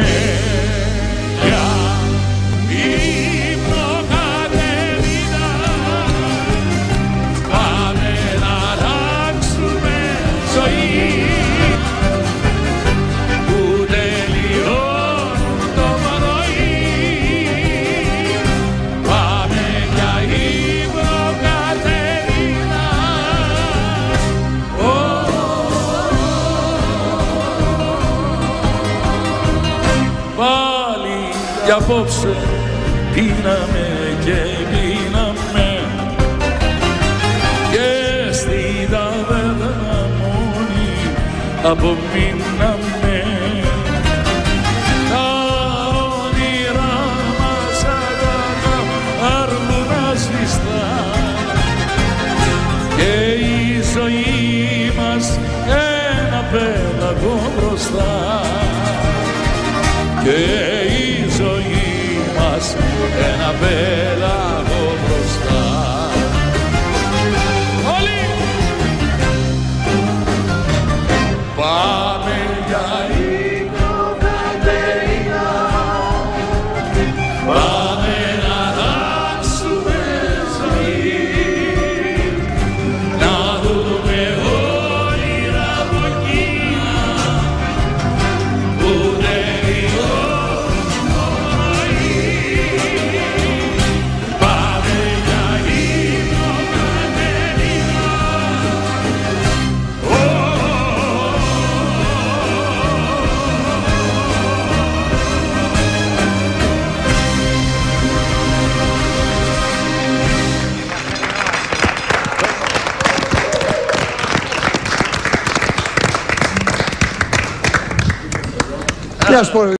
man. Πάλι για απόψε πίναμε και πίναμε. Και στην ταβέρνα μόνοι απομείναμε. Τα όνειρά μας αγάπα αργούν σβηστά. Και η ζωή μας ένα πέλαγο μπροστά. Και η ζωή μας ένα Gracias por...